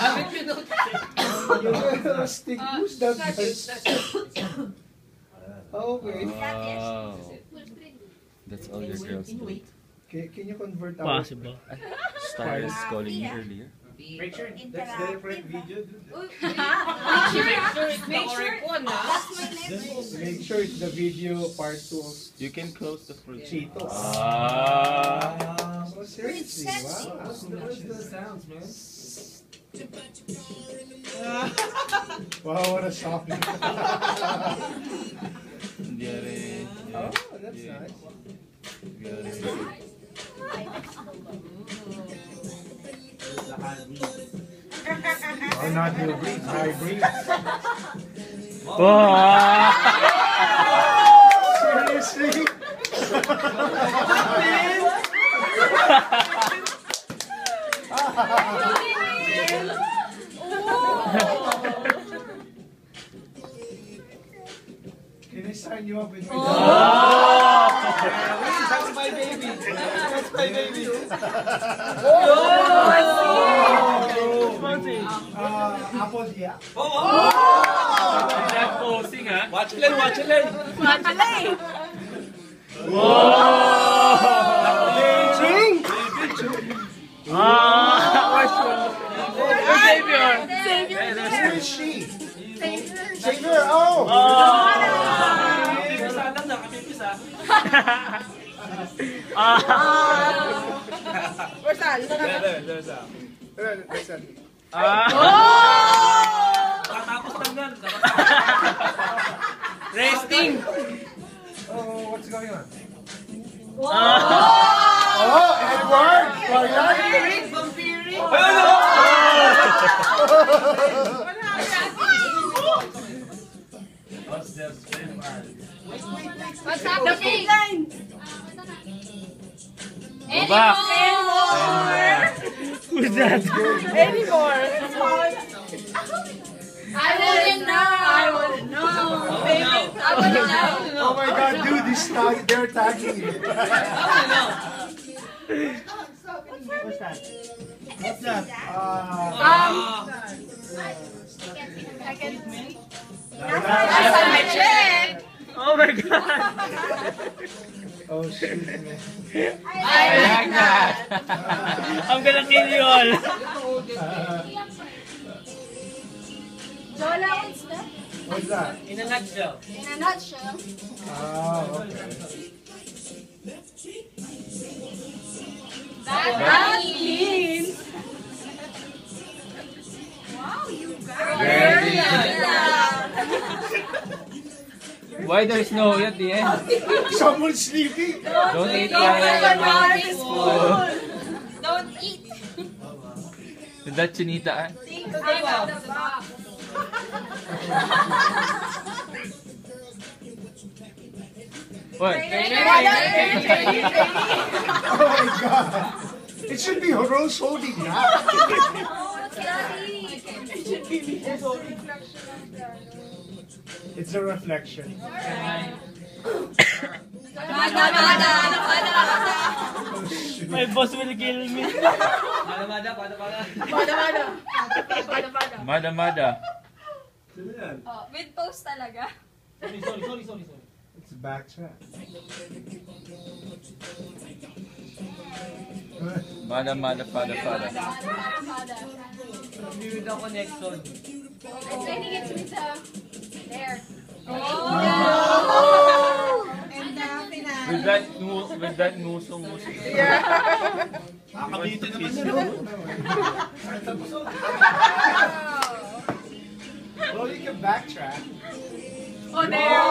Haven't you noticed? Stick, who's that? Okay. Wow. That's all your girls do. Can, can you convert our... Possible. Star is calling you earlier. Make sure, That's the different video. dude. make sure, it's the correct one, ha? Make sure it's the video part 2 of You can close the fruit. Cheetos. Ah. Wow. What a oh, that's nice. That's not your breed, high breed. Seriously? Can I sign you up with me? Oh. oh. That's my baby. That's my baby. oh, I see. Uh, apples, yeah. Oh, oh. Jack posing, ha? Watch it, watch it. Watch it. Whoa. Is she? Xavier, oh! Pipis lang na, kapipis ah. There, there, there's a. Listen. Tatapos lang yan. Resting. Oh, what's going on? Oh, Edward! Twilight! What's What's happening? Back. Who's that? I wouldn't know. I wouldn't know. I wouldn't know. Oh my god, dude, this tag, they're tagging you. What's that? Uh, I can Last check. Oh my god. oh shit, man. I like that. I'm gonna kill you all. Lola, what's that? What's that? In a nutshell. In a nutshell. Oh, okay. That means. Why there is no at the end? Someone sleeping. Don't, Don't eat. Don't eat. Is that Chinita? Think about the box. What? oh my god. It should be Rose holding now. oh, It should be Rose holding. It's a reflection. Mada, mada, mada, mada. My boss will kill me. Mada, mada, mada, mada. Mada mada. Sino yan? Oh, with post talaga. Sorry, sorry, sorry, sorry. sorry. It's backtrack. Mada mada pada pada. Mada, mada, mada. With the connection. I think it's with the... There. Oh. With that nu with that nguso nguso. Kakabitin naman yun. Well, you can backtrack. Oh, there.